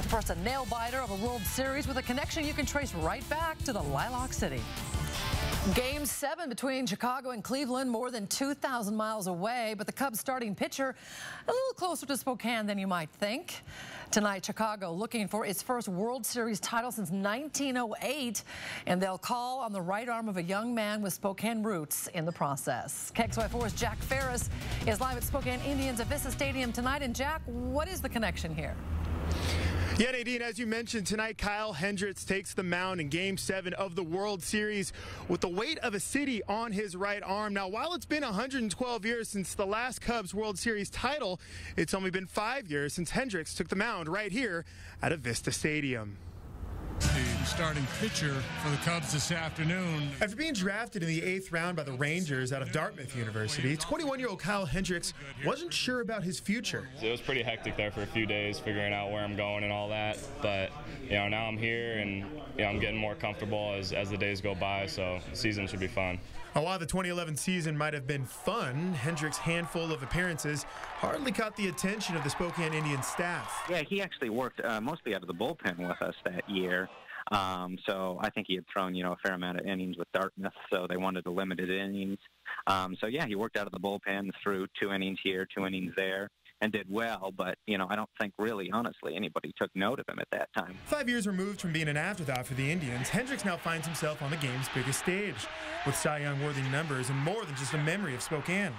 But first, a nail biter of a World Series with a connection you can trace right back to the Lilac City. Game seven between Chicago and Cleveland, more than 2,000 miles away, but the Cubs starting pitcher a little closer to Spokane than you might think. Tonight, Chicago looking for its first World Series title since 1908, and they'll call on the right arm of a young man with Spokane roots in the process. KXLY4's Jack Ferris is live at Spokane Indians Avista Stadium tonight. And Jack, what is the connection here? Yeah, Nadine, as you mentioned tonight, Kyle Hendricks takes the mound in Game 7 of the World Series with the weight of a city on his right arm. Now, while it's been 112 years since the last Cubs World Series title, it's only been five years since Hendricks took the mound right here at Avista Stadium starting pitcher for the Cubs this afternoon. After being drafted in the eighth round by the Rangers out of Dartmouth University, 21-year-old Kyle Hendricks wasn't sure about his future. It was pretty hectic there for a few days, figuring out where I'm going and all that. But you know, now I'm here and you know, I'm getting more comfortable as, as the days go by. So the season should be fun. while the 2011 season might have been fun, Hendricks' handful of appearances hardly caught the attention of the Spokane Indians staff. Yeah, he actually worked uh, mostly out of the bullpen with us that year. Um, so I think he had thrown, you know, a fair amount of innings with Dartmouth, so they wanted the limited innings. Um, so yeah, he worked out of the bullpen through two innings here, two innings there and did well, but you know, I don't think really, honestly, anybody took note of him at that time. Five years removed from being an afterthought for the Indians, Hendricks now finds himself on the game's biggest stage, with Cy Young worthy numbers and more than just a memory of Spokane.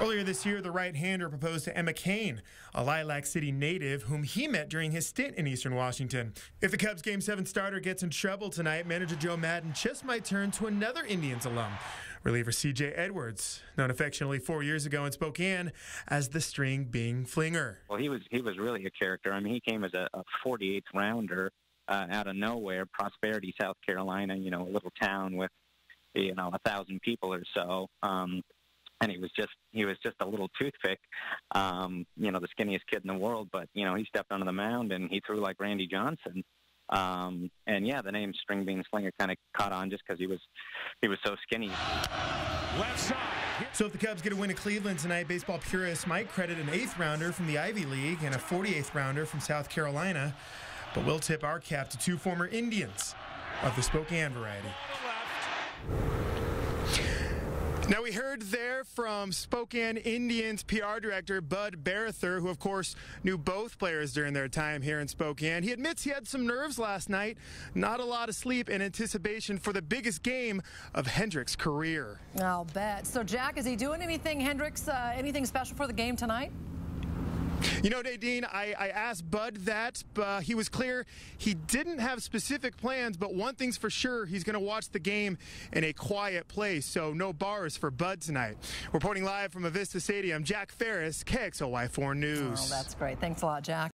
Earlier this year, the right-hander proposed to Emma Cain, a Lilac City native whom he met during his stint in Eastern Washington. If the Cubs Game 7 starter gets in trouble tonight, manager Joe Maddon just might turn to another Indians alum, reliever C.J. Edwards, known affectionately four years ago in Spokane as the String Bean Slinger. Well, he was he was really a character. I mean, he came as a, a 48th rounder uh, out of nowhere, Prosperity, South Carolina. You know, a little town with you know a thousand people or so. Um, and he was just he was just a little toothpick, um, you know, the skinniest kid in the world. But you know, he stepped onto the mound and he threw like Randy Johnson. Um, and yeah, the name String Bean Slinger kind of caught on just because he was he was so skinny. Left side. So if the Cubs get a win in Cleveland tonight, baseball purists might credit an eighth rounder from the Ivy League and a 48th rounder from South Carolina. But we'll tip our cap to two former Indians of the Spokane variety. Now, we heard there from Spokane Indians PR director Bud Bareither, who, of course, knew both players during their time here in Spokane. He admits he had some nerves last night, not a lot of sleep in anticipation for the biggest game of Hendricks' career. I'll bet. So, Jack, is he doing anything, Hendricks, uh, anything special for the game tonight? You know, Nadine, I, I asked Bud that. Uh, he was clear he didn't have specific plans, but one thing's for sure he's going to watch the game in a quiet place, so no bars for Bud tonight. Reporting live from Avista Stadium, Jack Ferris, KXLY4 News. Oh, that's great. Thanks a lot, Jack.